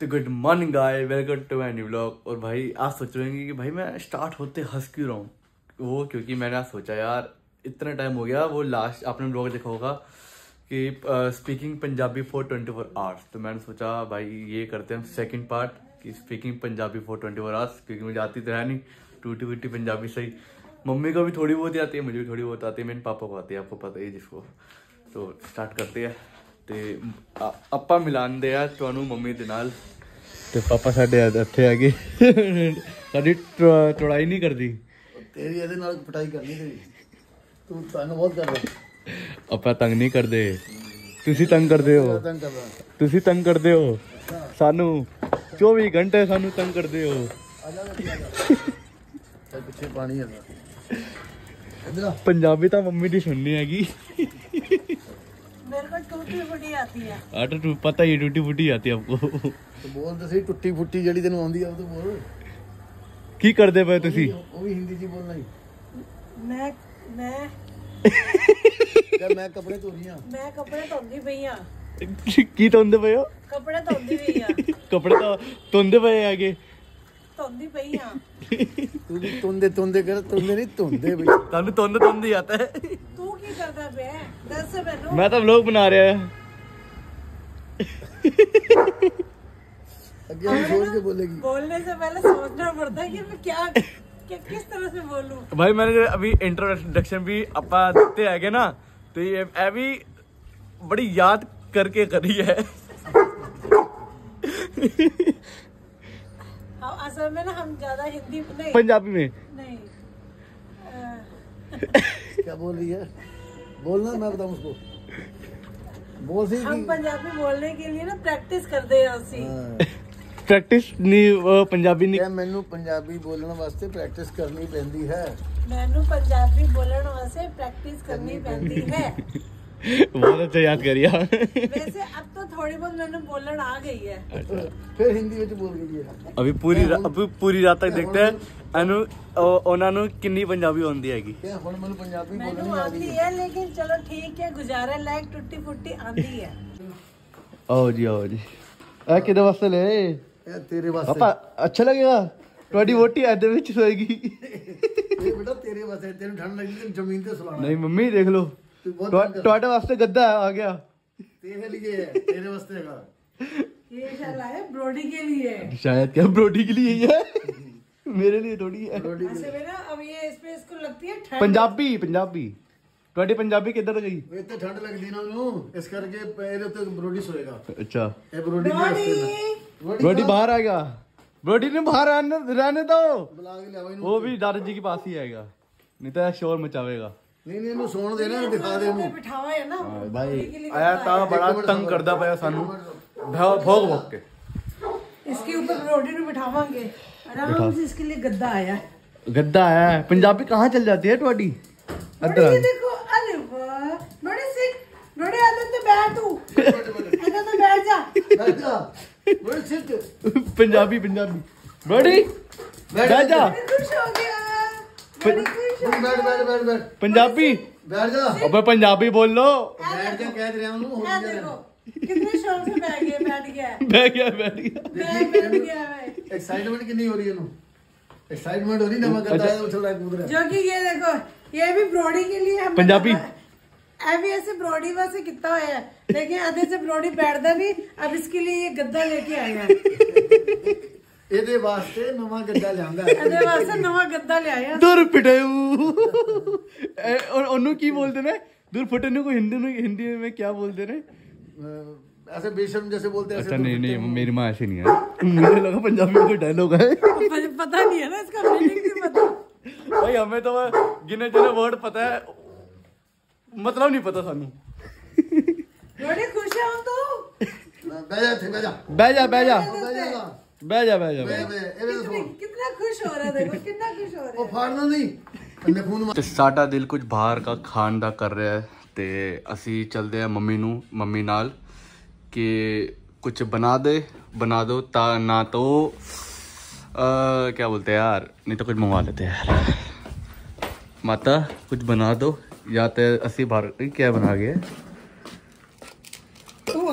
तो good morning guy welcome to my new blog और भाई आज सोच रहे होंगे कि भाई मैं स्टार्ट होते हंस क्यों रहा हूँ? वो क्योंकि मैंने आज सोचा, यार, इतना टाइम हो गया, वो लास्ट आपने ब्लॉग देखा होगा कि speaking Punjabi for twenty four hours तो मैंने सोचा, भाई, ये करते हैं सेकेंड पार्ट कि speaking Punjabi for twenty four hours क्योंकि मुझे आती तो है नहीं। टूटी वूटी पंजाबी सही। मम्मी को भी थोड़ी बहुत आती है, मुझे भी थोड़ी बहुत आती है, मेरे पापा को आती है, आपको पता है जिसको। तो स्टार्ट करते हैं। ਤੇ ਆ- ਆਪਾਂ ਮਿਲਾਉਂਦੇ ਆ ਤੁਹਾਨੂੰ ਮੰਮੀ ਦੇ ਨਾਲ। ਤੇ ਪਾਪਾ ਸਾਡੇ ਇੱਥੇ ਹੈਗੇ ਸਾਡੀ ਟੜਾਈ ਨਹੀਂ ਕਰਦੀ। ਤੇਰੀ ਇਹਦੇ ਨਾਲ ਪਟਾਈ ਕਰਨੀ ਤੇਰੀ। ਤੂੰ ਤੰਗ ਬਹੁਤ ਕਰਦਾ ਆਪਾਂ ਤੰਗ ਨਹੀਂ ਕਰਦੇ। ਤੁਸੀਂ ਤੰਗ ਕਰਦੇ ਹੋ। ਤੰਗ ਕਰਦਾ। ਤੁਸੀਂ ਤੰਗ ਕਰਦੇ ਹੋ। ਸਾਨੂੰ 24 ਘੰਟੇ ਸਾਨੂੰ ਤੰਗ ਕਰਦੇ ਹੋ। ਆ ਜਾ ਬੇਟੀ, ਆ ਜਾ। ਤੇ ਪਿੱਛੇ ਪਾਣੀ ਇਧਰ ਆ। ਪੰਜਾਬੀ ਤਾਂ ਮੰਮੀ ਦੀ ਸੁਣਨੀ ਹੈਗੀ। ਆ। ਟੂ ਪਤਾ ਹੀ ਟੁੱਟੀ ਫੁੱਟੀ ਆਤੀ ਆਪਕੋ ਬੋਲ ਤਾਂ ਸਹੀ ਟੁੱਟੀ ਫੁੱਟੀ ਜਿਹੜੀ ਤੈਨੂੰ ਆਉਂਦੀ ਆ ਉਹ ਤਾਂ ਬੋਲ। ਕੀ ਕਰਦੇ ਪਏ ਤੁਸੀਂ? ਉਹ ਵੀ ਹਿੰਦੀ ਚ ਬੋਲਣਾ ਹੀ। ਮੈਂ ਮੈਂ ਮੈਂ ਕੱਪੜੇ ਧੋਣੀ ਆ। ਮੈਂ ਕੱਪੜੇ ਧੋਂਦੀ ਪਈ ਆ। ਕੀ ਧੋਂਦੇ ਪਏ ਹੋ? ਕੱਪੜੇ ਧੋਂਦੀ ਪਈ ਆ। ਕੱਪੜੇ ਤਾਂ ਧੋਂਦੇ ਪਏ ਆਗੇ ਧੋਂਦੀ ਪਈ ਆ। ਤੂੰ ਵੀ ਧੋਂਦੇ ਧੋਂਦੇ ਕਰ ਧੋਂਦੇ ਨਹੀਂ ਧੋਂਦੇ ਬਈ ਤੁਹਾਨੂੰ ਧੋਂਦੇ ਆਤਾ ਹੈ। ਤੂੰ मैं तो लोग बना रहे बोलेगी बोलने से पहले सोचना पड़ता है कि मैं क्या किस तरह से बोलूँ भाई मैंने अभी इंट्रोडक्शन भी अपा देते है ना तो ये भी बड़ी याद करके करी है असल में ना हम ज़्यादा हिंदी नहीं पंजाबी में नहीं क्या बोल रही है बोलना मैं बताऊं उसको बोल सी हम पंजाबी बोलने के लिए ना प्रैक्टिस करते हैं ਅਸੀਂ प्रैक्टिस नहीं वो पंजाबी नहीं ਕਿ ਮੈਨੂੰ ਪੰਜਾਬੀ ਬੋਲਣ ਵਾਸਤੇ ਪ੍ਰੈਕਟਿਸ ਕਰਨੀ ਪੈਂਦੀ ਹੈ ਮੈਨੂੰ ਪੰਜਾਬੀ ਬੋਲਣ ਵਾਸਤੇ ਪ੍ਰੈਕਟਿਸ ਕਰਨੀ ਪੈਂਦੀ ਹੈ बहुत अच्छा याद करिया वैसे अब तो थोड़ी बहुत मैंने बोलण आ गई है ਫਿਰ ਹਿੰਦੀ ਵਿੱਚ ਬੋਲ ਗਈ ਹੈ अभी पूरी रा- अभी पूरी रात तक देखते हैं एनु ओ- ਉਹਨਾਂ ਨੂੰ ਕਿੰਨੀ ਪੰਜਾਬੀ ਆਉਂਦੀ ਹੈਗੀ ਕਿ ਹੁਣ ਮੈਨੂੰ ਪੰਜਾਬੀ ਬੋਲਣੀ ਮੈਨੂੰ ਆ ਆਉਂਦੀ ਰਹੀ ਹੈ ਲੇਕਿਨ ਚਲੋ ਠੀਕ ਹੈ ਗੁਜ਼ਾਰੇ ਲਾਇਕ ਟੁੱਟੀ ਫੁੱਟੀ ਆਂਦੀ ਹੈ ਆਓ ਜੀ ਆਓ ਜੀ ਇਹ ਕਿਹਦੇ ਵਾਸਤੇ ਲੈ ਇਹ ਤੇਰੇ ਵਾਸਤੇ ਪਾਪਾ ਅੱਛਾ ਲੱਗੇਗਾ ਤੁਹਾਡੀ ਵੋਟੀ ਇਹਦੇ ਵਿੱਚ ਸੋਏਗੀ ਇਹ ਬੇਟਾ ਤੇਰੇ ਵਾਸਤੇ ਤੈਨੂੰ ਠੰਡ ਲੱਗੀ ਤੈਨੂੰ ਜ਼ਮੀਨ ਤੇ ਸੁਲਾਣਾ ਨਹੀਂ ਮੰਮੀ ਦੇਖ ਲਓ ਤੂੰ ਬਹੁਤ ਤੁਹਾ- ਤੰਗ ਕਰ- ਤੁਹਾਡੇ ਵਾਸਤੇ ਗੱਦਾ ਆ ਗਿਆ ਤੇਰੇ ਲਈ ਹੈ ਤੇਰੇ ਵਾਸਤੇ ਹੈਗਾ ये शाला है ब्रोडी के लिए शायद क्या ब्रोडी के लिए ही है मेरे लिए थोड़ी है ਰੋਟੀ ऐसे में ना अब ये इसमें इसको लगती है ठंड पंजाबी पंजाबी ਤੁਹਾਡੀ ਪੰਜਾਬੀ ਕਿੱਧਰ ਗਈ ਇਹ ਤੇ ਠੰਡ ਲੱਗਦੀ ਨਾ ਉਹਨੂੰ ਇਸ ਕਰਕੇ ਇਹਦੇ ਉੱਤੇ ਬਰੋਡੀ ਸੋਏਗਾ अच्छा ਇਹ ਬਰੋਡੀ ਦੇ ਵਾਸਤੇ ब्रोडी ब्रोडी बाहर आएगा ब्रोडी ने बाहर रहने रहने दो ਬੁਲਾ ਕੇ ਲਿਆਓ ਇਹਨੂੰ वो भी दादाजी के पास ही आएगा नहीं तो शोर मचावेगा ਨਹੀਂ ਨਹੀਂ ਇਹਨੂੰ ਸੌਣ ਦੇ ਨਾ ਦਿਖਾ ਦੇ ਇਹਨੂੰ बिठावा है ना भाई ब्रोडी के लिए आया था बड़ा तंग करदा पाया सानू भोग भोग के इसके ऊपर ब्रोडी ਨੂੰ ਬਿਠਾਵਾਂਗੇ आराम से इसके लिए गद्दा आया गद्दा आया है पंजाबी कहाँ चल जाती है ਤੁਹਾਡੀ ब्रोडी ये देखो अरे वाह ब्रोडी सिट ब्रोडी आदत तो बैठ तू आदत तो बैठ जा ਬੈਠ ਜਾ ਬੜੀ ਸਿੱਟ पंजाबी पंजाबी ब्रोडी बैठ जा मैं खुश हो गया पंजाबी? बैठ जा। अबे पंजाबी बोल लो। बैठ जा कह रहा हूँ कितने शौक से बैठ गया बैठ गया। बैठ गया बैठ गया। बैठ गया एक्साइटमेंट कितनी हो रही है एक्साइटमेंट हो रही ना अच्छा। उछल रहा कूद रहा जो कि ये देखो ये भी ब्रॉडी के लिए पंजाबी। अभी ऐसे ब्रॉडी वैसे कितना होया लेकिन आधे से ब्रॉडी बैठता नहीं अब इसके लिए ये गद्दा लेके आया ਇਹਦੇ ਵਾਸਤੇ ਨਵਾਂ ਗੱਡਾ ਲਿਆਂਦਾ ਹੈ ਇਹਦੇ ਵਾਸਤੇ ਨਵਾਂ ਗੱਦਾ ਲਿਆਇਆ दूर पिटाऊ और ਉਹਨੂੰ ਕੀ ਬੋਲਦੇ ਨੇ दूर फटे ਨੂੰ ਕੋਈ ਹਿੰਦੀ ਨੂੰ हिंदी में क्या बोलते ने अ, ऐसे बेशर्म जैसे बोलते हैं अच्छा ऐसे नहीं नहीं मेरी माँ ऐसे नहीं है मुझे लगा पंजाबी में कोई डायलॉग है मुझे पता नहीं है ना इसका मीनिंग नहीं पता भाई हमें तो गिने चुने वर्ड पता है मतलब नहीं पता सानू ब्रोडी खुश है हम तो तो बह जा थे बह जा बह जा बह जा बह जा बह जा बह जा बह बह ਇਹ ਵੇ कितने- कितना खुश हो रहा है देखो कितना खुश हो रहा ਉਹ ਫਾੜਨਾ ਨਹੀਂ ਕੰਨੇ ਖੂਨ ਤੇ ਸਾਡਾ ਦਿਲ ਕੁਝ ਬਾਹਰ ਦਾ ਖਾਣ ਦਾ ਕਰ ਰਿਹਾ ਹੈ ਤੇ ਅਸੀਂ ਚਲਦੇ ਆ ਮੰਮੀ ਨੂੰ ਮੰਮੀ ਨਾਲ ਕਿ कुछ बना दे बना दो ता ना तो आ, क्या बोलते हैं यार नहीं तो कुछ मंगवा लेते हैं यार माता कुछ बना दो या तो ਅਸੀਂ ਬਾਹਰ ਕੀ ਬਣਾ ਗਏ तू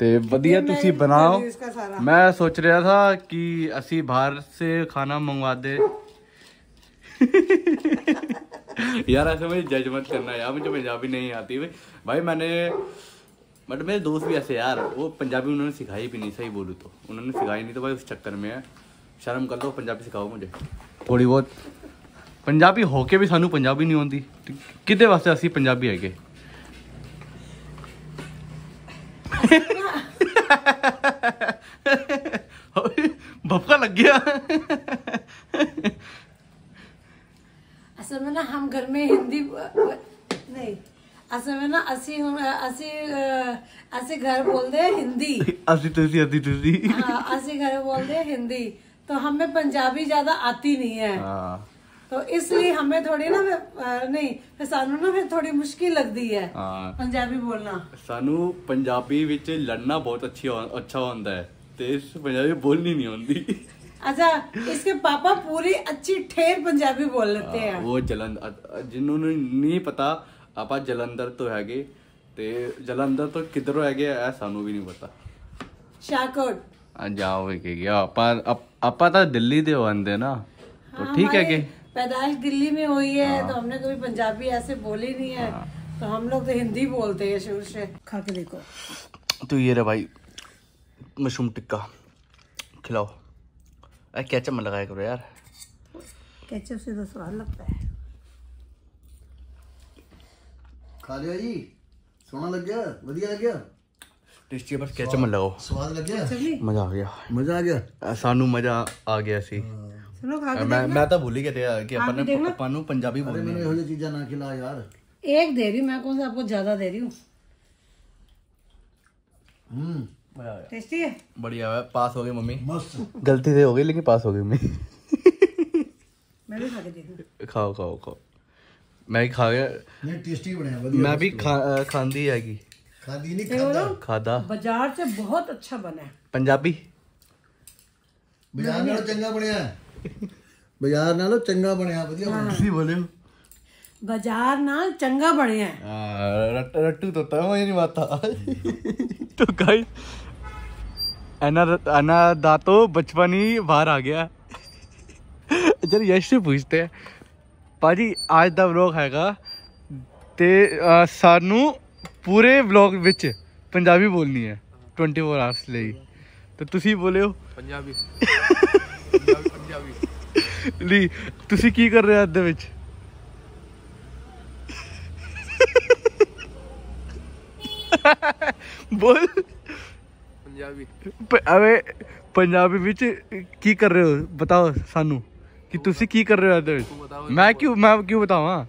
ਮਸ਼ਰੂਮ ਟਿੱਕਾ ਤੇ ਵਧੀਆ ये मैं ਤੁਸੀਂ ही ਬਣਾਓ कर रही हूँ इसका सारा। मैं सोच रहा था कि ਅਸੀਂ बाहर से खाना मंगवा दे यार ऐसे मुझे जज मत करना यार मुझे पंजाबी नहीं आती भाई भाई मैंने बट मेरे दोस्त भी ऐसे यार वो पंजाबी उन्होंने सिखाई भी नहीं सही बोलूँ तो उन्होंने सिखाई नहीं तो भाई उस चक्कर में है शर्म कर लो पंजाबी सिखाओ मुझे थोड़ी बहुत ਪੰਜਾਬੀ ਹੋ ਕੇ ਵੀ ਸਾਨੂੰ ਪੰਜਾਬੀ ਨਹੀਂ ਆਉਂਦੀ ਤੇ ਕਿਹਦੇ ਵਾਸਤੇ ਅਸੀਂ ਪੰਜਾਬੀ ਹੈਗੇ भपका लग गया। असल में ना हम घर में हिंदी नहीं असल में ना असी असी असी घर बोल दे हिंदी। असी तुसी असी तुसी। हाँ असी घर बोल दे हिंदी। तो हमें पंजाबी ज़्यादा आती नहीं है। हाँ। तो इसलिए हमें थोड़ी ना अ, नहीं फिर सानू ना फिर थोड़ी मुश्किल लगती है ਹਾਂ पंजाबी बोलना ਸਾਨੂੰ ਪੰਜਾਬੀ ਵਿੱਚ ਲੜਨਾ ਬਹੁਤ ਅੱਛੀ ਹੋ- ਅੱਛਾ ਹੁੰਦਾ ਹੈ ਤੇ ਇਸ ਪੰਜਾਬੀ ਬੋਲਣੀ ਨਹੀਂ ਆਉਂਦੀ अच्छा इसके पापा पूरी अच्छी ठेर पंजाबी बोल लेते हैं ਉਹ ਜਲੰਧਰ ਜਿਹਨੂੰ ਨਹੀਂ ਪਤਾ ਆਪਾਂ ਜਲੰਧਰ ਤੋਂ ਹੈਗੇ ਤੇ ਜਲੰਧਰ ਤੋਂ ਕਿੱਧਰੋਂ ਹੈਗੇ ਇਹ ਸਾਨੂੰ ਵੀ ਨਹੀਂ ਪਤਾ शाकोट ਆ ਜਾਓ ਕਿ ਗਿਆ ਆਪਾਂ ਆਪ- ਆਪਾਂ ਤਾਂ ਦਿੱਲੀ ਦੇ ਆਂਦੇ ਨਾ तो हाँ, ठीक है हमारी कि पैदाइश दिल्ली में हुई है हाँ। तो हमने कभी पंजाबी ऐसे बोली नहीं है। हाँ। तो हम लोग तो हिंदी बोलते हैं शुरू से। खा के देखो। तो ये रहा भाई मशरूम टिक्का। खिलाओ। अरे कैचअप में लगाया करो यार। कैचअप से तो स्वाद लगता है। खा लिया जी। सोना लग गया बढ़िया लग गया। टेस्टी बस कैचअप में लगाओ। स्वाद लग गया। अच्छा मज़ा आ गया। मज़ा आ गया। सानू मज़ा आ गया सी हाँ। सुनो खा के मैं मैं तो भूल ही गया कि अपन ने अपन को पंजाबी बोलनी है। मैंने ये चीज़ें ना खिला यार। एक दे रही मैं कौन सा आपको ज़्यादा दे रही हूँ। हम्म। टेस्टी है? बढ़िया है पास हो गई मम्मी। मस्त। गलती से हो गई लेकिन पास हो गई मम्मी। मैं भी खा के देखूँ। खाओ खाओ खाओ। मैं भी खा गया। नहीं टेस्टी बने मैं भी खा खांदी हैगी खादी नहीं खादा। खादा। बाज़ार से बहुत अच्छा बना है। पंजाबी? बाज़ार में चंगा बढ़िया है। ਬਾਜ਼ਾਰ ਨਾਲੋਂ ਚੰਗਾ ਬਣਿਆ ਵਧੀਆ ਬਣਿਆ ਤੁਸੀਂ ਬੋਲੇ ਹੋ बाजार नाल चंगा बने है रट, रट्टू तो था मुझे नहीं पता तो गाइस एना एना दा तो बचपन ही बाहर आ गया जब यश से पूछते हैं ਭਾਜੀ ਅੱਜ ਦਾ ਵਲੌਗ ਹੈਗਾ ਤੇ ਅਹ, ਸਾਨੂੰ ਪੂਰੇ ਵਲੌਗ ਵਿੱਚ ਪੰਜਾਬੀ ਬੋਲਣੀ ਹੈ 24 ਆਵਰਸ ਲਈ ਤੇ ਤੁਸੀਂ ਬੋਲਿਓ ਪੰਜਾਬੀ ਪੰਜਾਬੀ ਪੰਜਾਬੀ ਲਈ ਤੁਸੀਂ ਕੀ ਕਰ ਰਹੇ ਹੋ ਅੱਜ ਦੇ ਵਿੱਚ ਬੋਲ ਪੰਜਾਬੀ ਪ- ਅਵੇ ਪੰਜਾਬੀ ਵਿੱਚ ਕੀ ਕਰ ਰਹੇ ਹੋ ਬਤਾਓ ਸਾਨੂੰ ਕਿ ਤੁਸੀਂ ਕੀ ਕਰ ਰਹੇ ਹੋ ਇਹਦੇ ਤੂੰ ਬਤਾ ਵਿੱਚ ਮੈਂ ਕਿਉਂ ਮੈਂ ਕਿਉਂ ਬਤਾਵਾਂ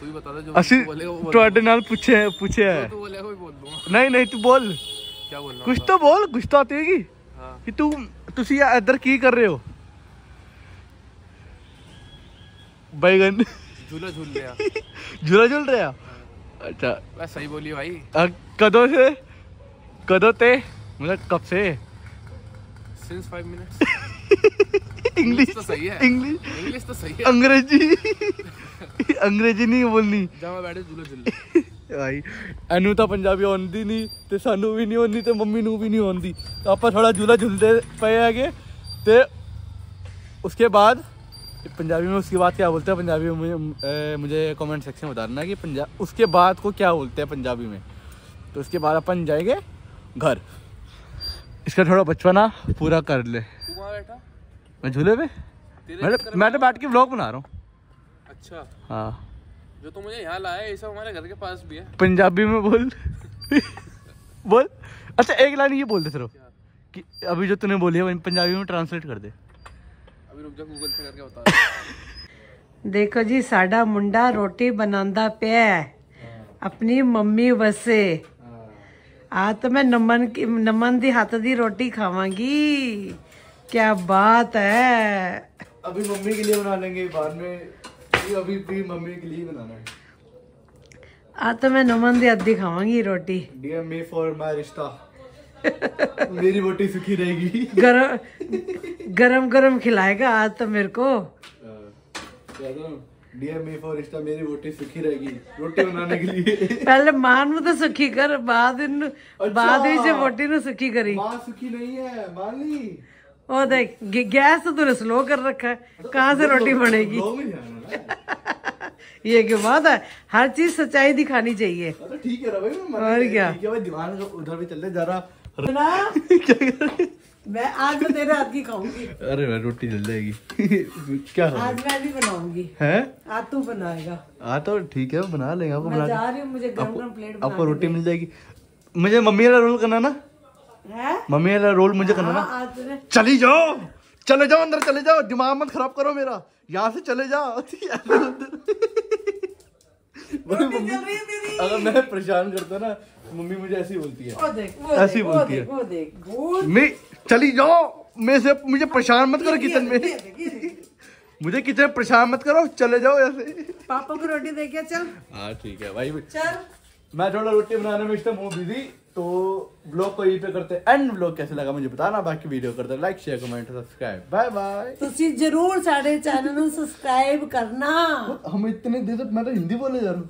ਤੂੰ ਹੀ ਬਤਾ ਦੇ ਜੋ ਅਸੀਂ ਤੂੰ ਬੋਲੇਗਾ ਉਹ ਬੋਲ ਤੁਹਾਡੇ ਨਾਲ ਪੁੱਛਿਆ ਪੁੱਛਿਆ ਹੈ ਤੂੰ ਬੋਲੇਗਾ ਉਹ ਬੋਲ ਦੂੰਗਾ ਨਹੀਂ ਨਹੀਂ ਤੂੰ ਬੋਲ ਕੀ ਬੋਲਣਾ ਕੁਛ ਤਾਂ ਬੋਲ ਕੁਛ ਤਾਂ ਆਤੀ ਹੈਗੀ ਹਾਂ ਕਿ ਤੂੰ ਤੁਸੀਂ ਇੱਧਰ ਕੀ ਕਰ ਰਹੇ ਹੋ बैगन झूला झूल लिया झूला झूल रहे हो अच्छा बस सही बोली भाई अ, कदों से कदों ते मतलब कब से सिंस फाइव मिनट्स इंग्लिश तो सही है इंग्लिश इंग्लिश तो सही है अंग्रेजी अंग्रेजी नहीं बोलनी जहाँ मैं बैठे झूला झूल लिया ਭਾਈ ਇਹਨੂੰ ਤਾਂ ਪੰਜਾਬੀ ਆਉਂਦੀ ਨਹੀਂ ਤੇ ਸਾਨੂੰ ਵੀ ਨਹੀਂ ਆਉਂਦੀ ਤੇ ਮੰਮੀ ਨੂੰ ਵੀ ਨਹੀਂ ਆਉਂਦੀ ਤਾਂ ਆਪਾਂ ਥੋੜਾ ਝੂਲਾ ਝੂਲਦੇ ਪਏ ਹੈਗੇ ਤੇ उसके बाद पंजाबी में उसके बाद क्या बोलते हैं? पंजाबी में मुझे मुझे कमेंट सेक्शन में बताना कि पंजाब उसके बाद को क्या बोलते हैं पंजाबी में? तो उसके बाद अपन जाएँगे घर। इसका थोड़ा बचपना पूरा कर ले। मैं झूले पे? मैं तो तो बैठ के ब्लॉग बना रहा हूँ। अच्छा। हाँ। जो तू मुझे यहाँ लाया ये सब हमारे घर के पास भी है। पंजाबी में बोल। बोल। अच्छा एक लाइन ये बोल दे सिर्फ़ कि अभी जो तूने बोली है पंजाबी में ट्रांसलेट कर दे। देखो जी साडा मुंडा रोटी बनांदा पिया अपनी मम्मी वसे। आ तो मैं नमन की नमन दी हाथ दी रोटी खावांगी। क्या बात है। अभी मम्मी के लिए बना लेंगे बाद में अभी भी मम्मी के लिए बनाना है। आ तो मैं नमन दी अद्धी खावांगी रोटी। डियर मी फॉर माय रिश्ता। मेरी रोटी सुखी रहेगी गरम गरम गरम खिलाएगा आज तो मेरे को डियर मी फॉर रिश्ता मेरी रोटी सुखी रहेगी रोटी बनाने के लिए ਪਹਿਲੇ ਮਾਂ ਨੂੰ ਤਾਂ ਸੁਖੀ ਕਰ ਬਾਅਦ ਇਹਨੂੰ ਬਾਅਦ ਵਿੱਚ ਵੋਟੀ ਨੂੰ ਸੁਖੀ ਕਰੀ माँ सुखी नहीं है मान ली ਉਹ ਦੇਖ ग- गैस तो तूने स्लो कर रखा है कहाँ से रोटी बनेगी दो में ध्यान है ना ये की बात है हर चीज सच्चाई दिखानी चाहिए अरे ठीक है ना भाई मैं मान और लिया, क्या? ठीक है भाई दिमाग का उधर भी चल रहे जरा ना मैं आज मैं तेरे हाथ की खाऊँगी। अरे मैं रोटी जल जाएगी। क्या आज मैं नहीं बनाऊँगी। है? आज तू बनाएगा। हाँ तो ठीक है बना लेंगे आपको मैं बना जा रही हूँ मुझे गरम गरम प्लेट आपको रोटी मिल जाएगी। मुझे मम्मी वाला रोल करना ना? मम्मी वाला रोल मुझे करना ना? हाँ, चली जाओ! चले जाओ अंदर चले जाओ! दिमाग मत खराब करो मेरा। यहाँ से चले जाओ। अगर मैं परेशान करता ना मम्मी मुझे ऐसी बोलती है। वो देख वो ऐसी देख, बोलती वो देख, है। वो देख मैं चली जाओ मैं से मुझे परेशान मत करो किचन में। मुझे किचन परेशान मत करो चले जाओ ऐसे पापा को रोटी दे चल। हाँ ठीक है भाई। चल। मैं थोड़ा रोटी बनाने में इस हूँ बिज़ी तो ब्लॉग को यही पे करते एंड ब्लॉग कैसे लगा मुझे बताना। बाकी वीडियो करते like share comment subscribe bye bye तुसी ज़रूर सारे चैनल सब्सक्राइब करना। हम इतने देर तक मैं तो हिंदी बोले जा रहा हूँ।